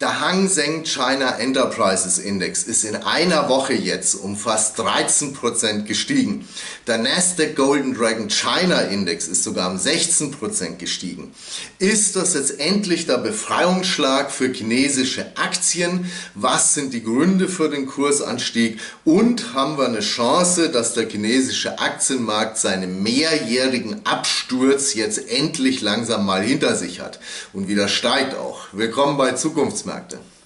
Der Hang Seng China Enterprises Index ist in einer Woche jetzt um fast 13% gestiegen. Der Nasdaq Golden Dragon China Index ist sogar um 16% gestiegen. Ist das jetzt endlich der Befreiungsschlag für chinesische Aktien? Was sind die Gründe für den Kursanstieg? Und haben wir eine Chance, dass der chinesische Aktienmarkt seinen mehrjährigen Absturz jetzt endlich langsam mal hinter sich hat und wieder steigt auch? Willkommen bei Zukunftsmärkten. Finanzmärkte.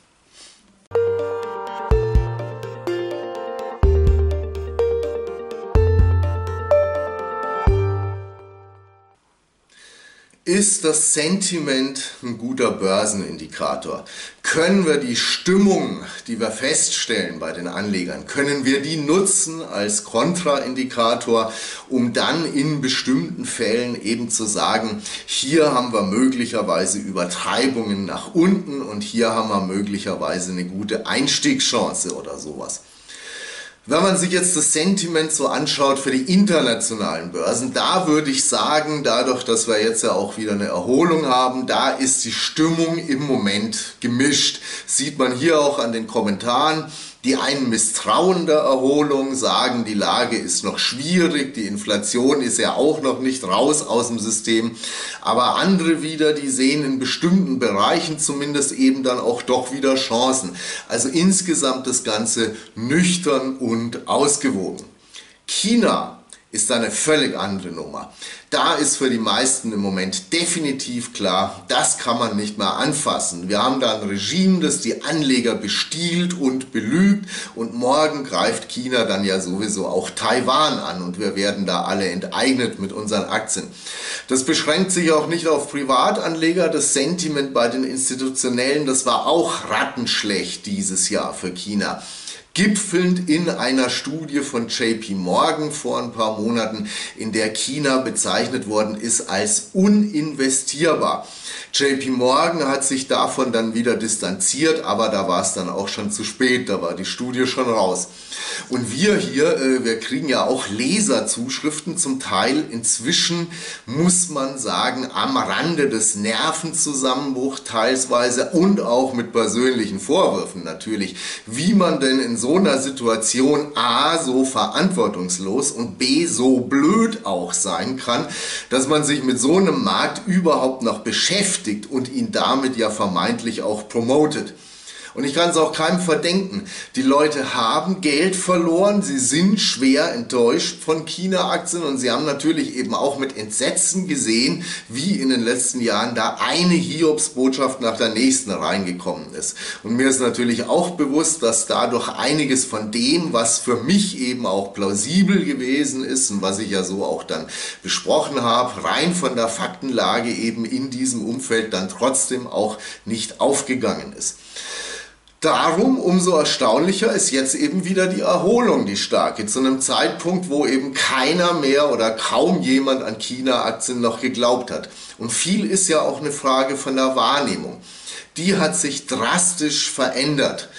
Ist das Sentiment ein guter Börsenindikator? Können wir die Stimmung, die wir feststellen bei den Anlegern, können wir die nutzen als Kontraindikator, um dann in bestimmten Fällen eben zu sagen, hier haben wir möglicherweise Übertreibungen nach unten und hier haben wir möglicherweise eine gute Einstiegschance oder sowas. Wenn man sich jetzt das Sentiment so anschaut für die internationalen Börsen, da würde ich sagen, dadurch, dass wir jetzt ja auch wieder eine Erholung haben, da ist die Stimmung im Moment gemischt. Sieht man hier auch an den Kommentaren. Die einen misstrauen der Erholung, sagen, die Lage ist noch schwierig, die Inflation ist ja auch noch nicht raus aus dem System. Aber andere wieder, die sehen in bestimmten Bereichen zumindest eben dann auch doch wieder Chancen. Also insgesamt das Ganze nüchtern und ausgewogen. China ist eine völlig andere Nummer. Da ist für die meisten im Moment definitiv klar, das kann man nicht mehr anfassen. Wir haben da ein Regime, das die Anleger bestiehlt und belügt und morgen greift China dann ja sowieso auch Taiwan an und wir werden da alle enteignet mit unseren Aktien. Das beschränkt sich auch nicht auf Privatanleger. Das Sentiment bei den Institutionellen, das war auch rattenschlecht dieses Jahr für China gipfelnd in einer Studie von JP Morgan vor ein paar Monaten, in der China bezeichnet worden ist als uninvestierbar. JP Morgan hat sich davon dann wieder distanziert, aber da war es dann auch schon zu spät, da war die Studie schon raus. Und wir hier, äh, wir kriegen ja auch Leserzuschriften zum Teil. Inzwischen muss man sagen, am Rande des Nervenzusammenbruchs teilweise und auch mit persönlichen Vorwürfen natürlich, wie man denn in so einer Situation A so verantwortungslos und B so blöd auch sein kann, dass man sich mit so einem Markt überhaupt noch beschäftigt beschäftigt und ihn damit ja vermeintlich auch promotet. Und ich kann es auch keinem verdenken. Die Leute haben Geld verloren, sie sind schwer enttäuscht von China-Aktien und sie haben natürlich eben auch mit Entsetzen gesehen, wie in den letzten Jahren da eine Hiobsbotschaft nach der nächsten reingekommen ist. Und mir ist natürlich auch bewusst, dass dadurch einiges von dem, was für mich eben auch plausibel gewesen ist und was ich ja so auch dann besprochen habe, rein von der Faktenlage eben in diesem Umfeld dann trotzdem auch nicht aufgegangen ist. Darum umso erstaunlicher ist jetzt eben wieder die Erholung, die starke, zu einem Zeitpunkt, wo eben keiner mehr oder kaum jemand an China-Aktien noch geglaubt hat. Und viel ist ja auch eine Frage von der Wahrnehmung. Die hat sich drastisch verändert.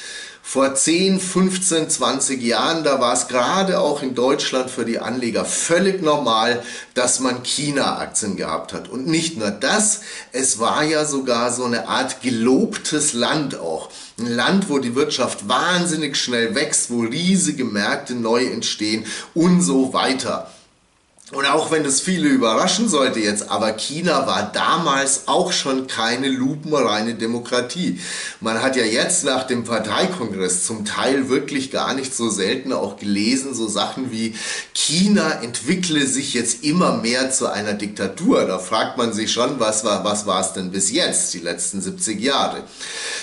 Vor 10, 15, 20 Jahren, da war es gerade auch in Deutschland für die Anleger völlig normal, dass man China-Aktien gehabt hat. Und nicht nur das, es war ja sogar so eine Art gelobtes Land auch. Ein Land, wo die Wirtschaft wahnsinnig schnell wächst, wo riesige Märkte neu entstehen und so weiter. Und auch wenn das viele überraschen sollte jetzt, aber China war damals auch schon keine lupenreine Demokratie. Man hat ja jetzt nach dem Parteikongress zum Teil wirklich gar nicht so selten auch gelesen, so Sachen wie China entwickle sich jetzt immer mehr zu einer Diktatur. Da fragt man sich schon, was war, was war es denn bis jetzt, die letzten 70 Jahre.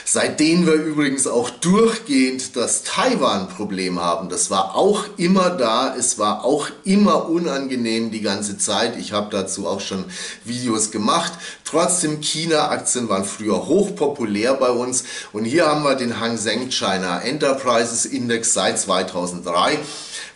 Seitdem wir übrigens auch durchgehend das Taiwan-Problem haben, das war auch immer da, es war auch immer unangenehm die ganze Zeit. Ich habe dazu auch schon Videos gemacht. Trotzdem, China-Aktien waren früher hochpopulär bei uns. Und hier haben wir den Hang Seng China Enterprises Index seit 2003.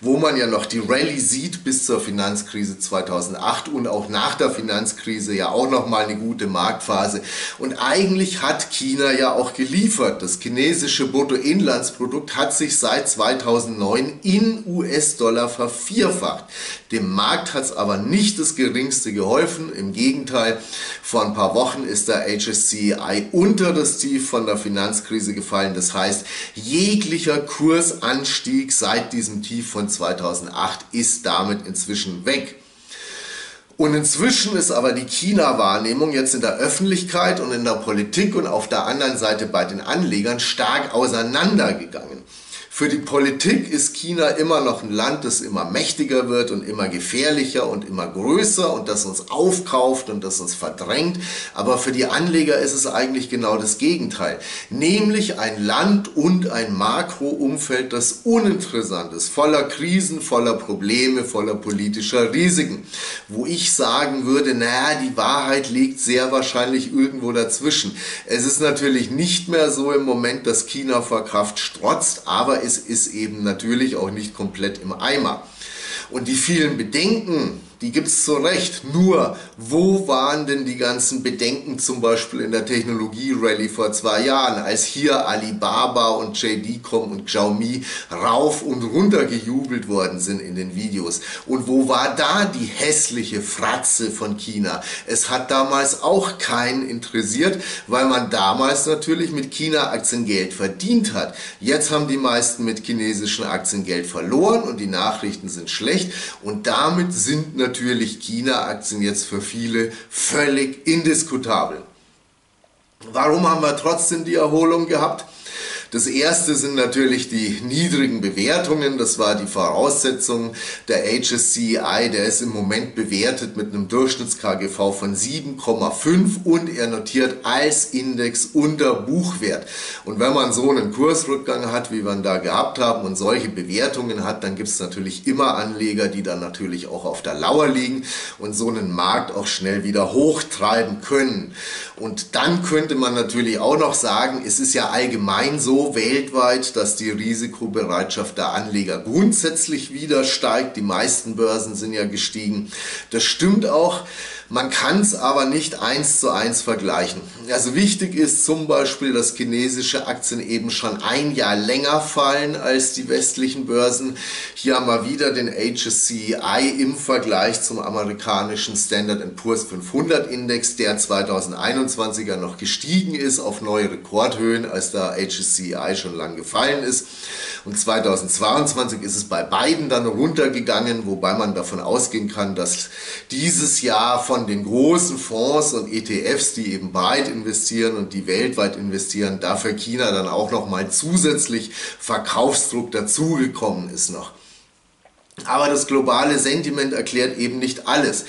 wo man ja noch die Rallye sieht bis zur Finanzkrise 2008 und auch nach der Finanzkrise ja auch noch mal eine gute Marktphase. Und eigentlich hat China ja auch geliefert. Das chinesische Bruttoinlandsprodukt hat sich seit 2009 in US-Dollar vervierfacht. Dem Markt hat es aber nicht das geringste geholfen. Im Gegenteil, vor ein paar Wochen ist der HSCI unter das Tief von der Finanzkrise gefallen. Das heißt, jeglicher Kursanstieg seit diesem Tief von 2008 ist damit inzwischen weg. Und inzwischen ist aber die China-Wahrnehmung jetzt in der Öffentlichkeit und in der Politik und auf der anderen Seite bei den Anlegern stark auseinandergegangen. Für die Politik ist China immer noch ein Land, das immer mächtiger wird und immer gefährlicher und immer größer und das uns aufkauft und das uns verdrängt. Aber für die Anleger ist es eigentlich genau das Gegenteil. Nämlich ein Land und ein Makroumfeld, das uninteressant ist, voller Krisen, voller Probleme, voller politischer Risiken. Wo ich sagen würde, naja, die Wahrheit liegt sehr wahrscheinlich irgendwo dazwischen. Es ist natürlich nicht mehr so im Moment, dass China vor Kraft strotzt, aber es ist eben natürlich auch nicht komplett im Eimer. Und die vielen Bedenken, die gibt es zu Recht. Nur, wo waren denn die ganzen Bedenken zum Beispiel in der Technologie-Rallye vor zwei Jahren, als hier Alibaba und JD.com und Xiaomi rauf und runter gejubelt worden sind in den Videos? Und wo war da die hässliche Fratze von China? Es hat damals auch keinen interessiert, weil man damals natürlich mit China-Aktien Geld verdient hat. Jetzt haben die meisten mit chinesischen Aktien Geld verloren und die Nachrichten sind schlecht und damit sind natürlich natürlich China-Aktien jetzt für viele völlig indiskutabel. Warum haben wir trotzdem die Erholung gehabt? Das erste sind natürlich die niedrigen Bewertungen. Das war die Voraussetzung der HSCI. Der ist im Moment bewertet mit einem Durchschnitts-KGV von 7,5 und er notiert als Index unter Buchwert. Und wenn man so einen Kursrückgang hat, wie wir ihn da gehabt haben und solche Bewertungen hat, dann gibt es natürlich immer Anleger, die dann natürlich auch auf der Lauer liegen und so einen Markt auch schnell wieder hochtreiben können. Und dann könnte man natürlich auch noch sagen, es ist ja allgemein so, weltweit, dass die Risikobereitschaft der Anleger grundsätzlich wieder steigt. Die meisten Börsen sind ja gestiegen. Das stimmt auch. Man kann es aber nicht eins zu eins vergleichen. Also wichtig ist zum Beispiel, dass chinesische Aktien eben schon ein Jahr länger fallen als die westlichen Börsen. Hier haben wir wieder den HSCI im Vergleich zum amerikanischen Standard Poor's 500 Index, der 2021er noch gestiegen ist auf neue Rekordhöhen, als der HSCI schon lang gefallen ist. Und 2022 ist es bei beiden dann runtergegangen, wobei man davon ausgehen kann, dass dieses Jahr von den großen Fonds und ETFs, die eben breit investieren und die weltweit investieren, dafür China dann auch noch mal zusätzlich Verkaufsdruck dazugekommen ist noch. Aber das globale Sentiment erklärt eben nicht alles.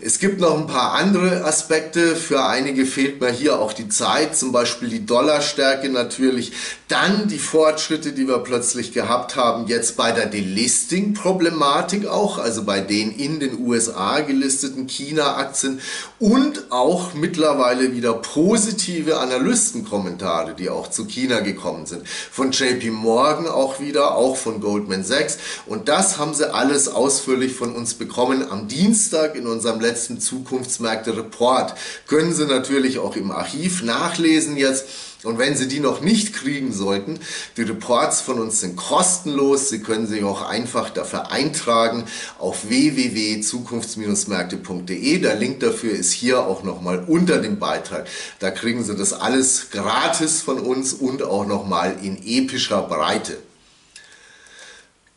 Es gibt noch ein paar andere Aspekte. Für einige fehlt mir hier auch die Zeit, zum Beispiel die Dollarstärke natürlich. Dann die Fortschritte, die wir plötzlich gehabt haben, jetzt bei der Delisting-Problematik auch, also bei den in den USA gelisteten China-Aktien und auch mittlerweile wieder positive Analystenkommentare, die auch zu China gekommen sind. Von JP Morgan auch wieder, auch von Goldman Sachs. Und das haben sie alles ausführlich von uns bekommen am Dienstag in unserem letzten Zukunftsmärkte-Report. Können Sie natürlich auch im Archiv nachlesen jetzt. Und wenn Sie die noch nicht kriegen sollten, die Reports von uns sind kostenlos. Sie können sich auch einfach dafür eintragen auf www.zukunfts-märkte.de. Der Link dafür ist hier auch nochmal unter dem Beitrag. Da kriegen Sie das alles gratis von uns und auch nochmal in epischer Breite.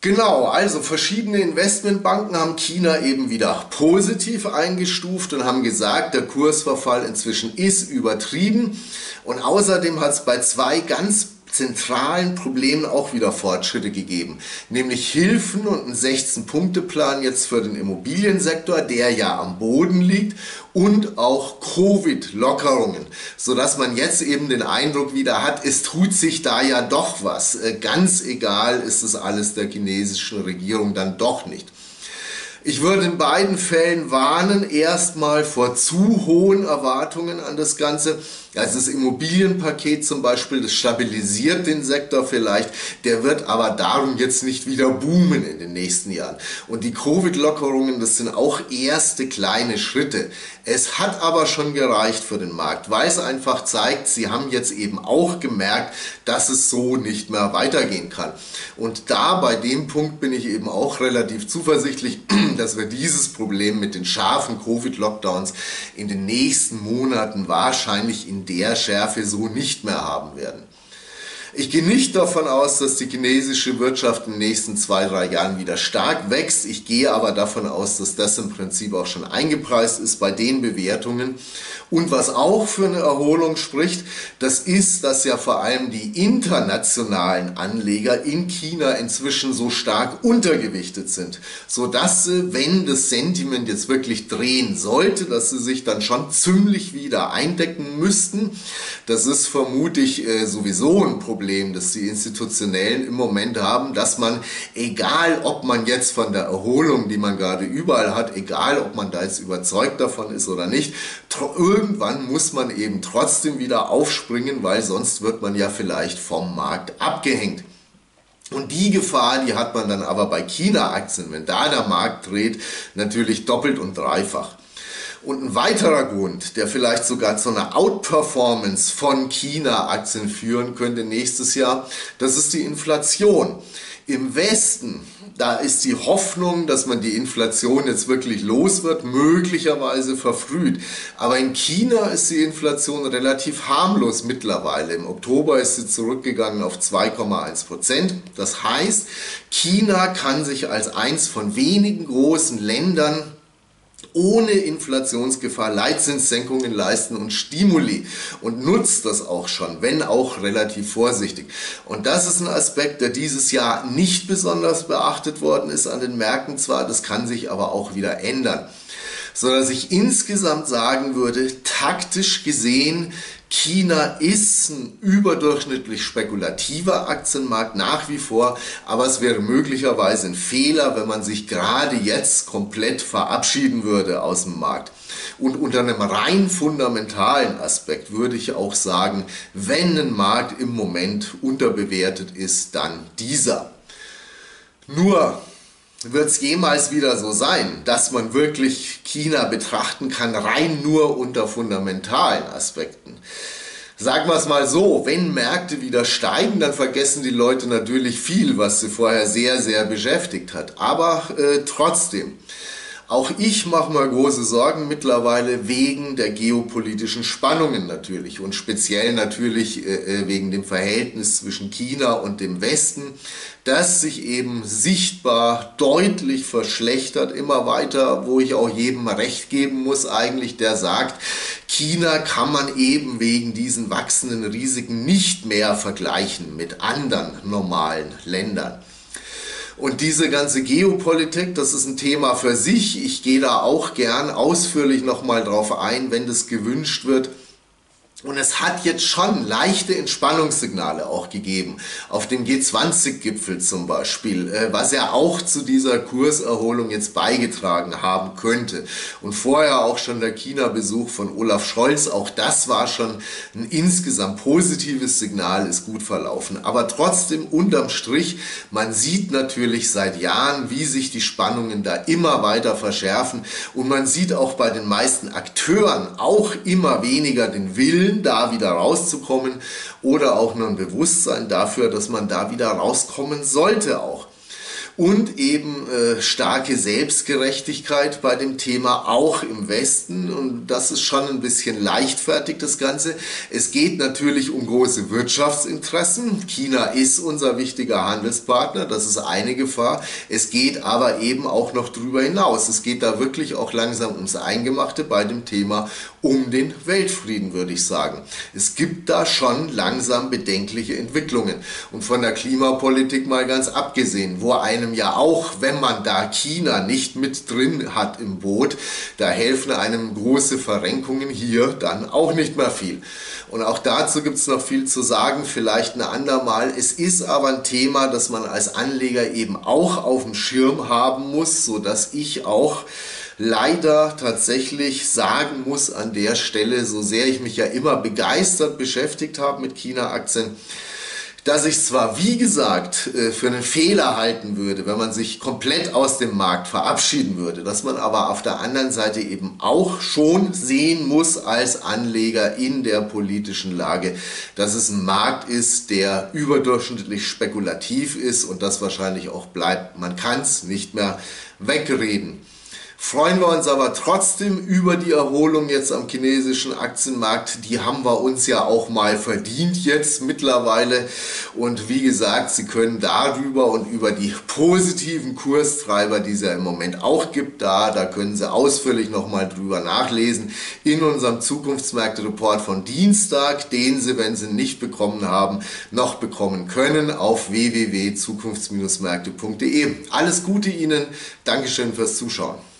Genau, also verschiedene Investmentbanken haben China eben wieder positiv eingestuft und haben gesagt, der Kursverfall inzwischen ist übertrieben. Und außerdem hat es bei zwei ganz zentralen Problemen auch wieder Fortschritte gegeben, nämlich Hilfen und ein 16-Punkte-Plan jetzt für den Immobiliensektor, der ja am Boden liegt und auch Covid-Lockerungen, sodass man jetzt eben den Eindruck wieder hat, es tut sich da ja doch was. Äh, ganz egal ist es alles der chinesischen Regierung dann doch nicht. Ich würde in beiden Fällen warnen, erstmal vor zu hohen Erwartungen an das Ganze. Also das Immobilienpaket zum Beispiel, das stabilisiert den Sektor vielleicht, der wird aber darum jetzt nicht wieder boomen in den nächsten Jahren. Und die Covid-Lockerungen, das sind auch erste kleine Schritte. Es hat aber schon gereicht für den Markt, weil es einfach zeigt, sie haben jetzt eben auch gemerkt, dass es so nicht mehr weitergehen kann. Und da bei dem Punkt bin ich eben auch relativ zuversichtlich, dass wir dieses Problem mit den scharfen Covid-Lockdowns in den nächsten Monaten wahrscheinlich in der Schärfe so nicht mehr haben werden. Ich gehe nicht davon aus, dass die chinesische Wirtschaft in den nächsten zwei, drei Jahren wieder stark wächst. Ich gehe aber davon aus, dass das im Prinzip auch schon eingepreist ist bei den Bewertungen. Und was auch für eine Erholung spricht, das ist, dass ja vor allem die internationalen Anleger in China inzwischen so stark untergewichtet sind, so dass sie, wenn das Sentiment jetzt wirklich drehen sollte, dass sie sich dann schon ziemlich wieder eindecken müssten. Das ist vermutlich äh, sowieso ein Problem, das die Institutionellen im Moment haben, dass man, egal ob man jetzt von der Erholung, die man gerade überall hat, egal ob man da jetzt überzeugt davon ist oder nicht, irgendwann muss man eben trotzdem wieder aufspringen, weil sonst wird man ja vielleicht vom Markt abgehängt. Und die Gefahr, die hat man dann aber bei China-Aktien, wenn da der Markt dreht, natürlich doppelt und dreifach. Und ein weiterer Grund, der vielleicht sogar zu einer Outperformance von China-Aktien führen könnte nächstes Jahr, das ist die Inflation. Im Westen, da ist die Hoffnung, dass man die Inflation jetzt wirklich los wird, möglicherweise verfrüht. Aber in China ist die Inflation relativ harmlos mittlerweile. Im Oktober ist sie zurückgegangen auf 2,1 Prozent. Das heißt, China kann sich als eins von wenigen großen Ländern ohne Inflationsgefahr Leitzinssenkungen leisten und Stimuli und nutzt das auch schon, wenn auch relativ vorsichtig. Und das ist ein Aspekt, der dieses Jahr nicht besonders beachtet worden ist an den Märkten zwar, das kann sich aber auch wieder ändern. So dass ich insgesamt sagen würde, taktisch gesehen China ist ein überdurchschnittlich spekulativer Aktienmarkt nach wie vor, aber es wäre möglicherweise ein Fehler, wenn man sich gerade jetzt komplett verabschieden würde aus dem Markt. Und unter einem rein fundamentalen Aspekt würde ich auch sagen, wenn ein Markt im Moment unterbewertet ist, dann dieser. Nur wird es jemals wieder so sein, dass man wirklich China betrachten kann, rein nur unter fundamentalen Aspekten. Sagen wir es mal so, wenn Märkte wieder steigen, dann vergessen die Leute natürlich viel, was sie vorher sehr, sehr beschäftigt hat. Aber äh, trotzdem, auch ich mache mir große Sorgen mittlerweile wegen der geopolitischen Spannungen natürlich und speziell natürlich äh, äh, wegen dem Verhältnis zwischen China und dem Westen, das sich eben sichtbar deutlich verschlechtert, immer weiter, wo ich auch jedem recht geben muss eigentlich, der sagt, China kann man eben wegen diesen wachsenden Risiken nicht mehr vergleichen mit anderen normalen Ländern. Und diese ganze Geopolitik, das ist ein Thema für sich. Ich gehe da auch gern ausführlich nochmal drauf ein, wenn das gewünscht wird. Und es hat jetzt schon leichte Entspannungssignale auch gegeben, auf dem G20-Gipfel zum Beispiel, äh, was ja auch zu dieser Kurserholung jetzt beigetragen haben könnte. Und vorher auch schon der China-Besuch von Olaf Scholz, auch das war schon ein insgesamt positives Signal, ist gut verlaufen. Aber trotzdem unterm Strich, man sieht natürlich seit Jahren, wie sich die Spannungen da immer weiter verschärfen. Und man sieht auch bei den meisten Akteuren auch immer weniger den Willen, Willen, da wieder rauszukommen oder auch nur ein Bewusstsein dafür, dass man da wieder rauskommen sollte auch und eben äh, starke Selbstgerechtigkeit bei dem Thema auch im Westen und das ist schon ein bisschen leichtfertig das Ganze. Es geht natürlich um große Wirtschaftsinteressen. China ist unser wichtiger Handelspartner, das ist eine Gefahr. Es geht aber eben auch noch darüber hinaus. Es geht da wirklich auch langsam ums Eingemachte bei dem Thema um den Weltfrieden, würde ich sagen. Es gibt da schon langsam bedenkliche Entwicklungen und von der Klimapolitik mal ganz abgesehen, wo ein einem ja auch, wenn man da China nicht mit drin hat im Boot, da helfen einem große Verrenkungen hier dann auch nicht mehr viel. Und auch dazu gibt es noch viel zu sagen, vielleicht ein andermal. Es ist aber ein Thema, das man als Anleger eben auch auf dem Schirm haben muss, so dass ich auch leider tatsächlich sagen muss an der Stelle, so sehr ich mich ja immer begeistert beschäftigt habe mit China-Aktien, dass ich zwar, wie gesagt, äh, für einen Fehler halten würde, wenn man sich komplett aus dem Markt verabschieden würde, dass man aber auf der anderen Seite eben auch schon sehen muss als Anleger in der politischen Lage, dass es ein Markt ist, der überdurchschnittlich spekulativ ist und das wahrscheinlich auch bleibt. Man kann es nicht mehr wegreden freuen wir uns aber trotzdem über die Erholung jetzt am chinesischen Aktienmarkt. Die haben wir uns ja auch mal verdient jetzt mittlerweile. Und wie gesagt, Sie können darüber und über die positiven Kurstreiber, die es ja im Moment auch gibt, da, da können Sie ausführlich nochmal drüber nachlesen in unserem Zukunftsmärkte-Report von Dienstag, den Sie, wenn Sie nicht bekommen haben, noch bekommen können auf www.zukunfts-märkte.de. Alles Gute Ihnen. Dankeschön fürs Zuschauen.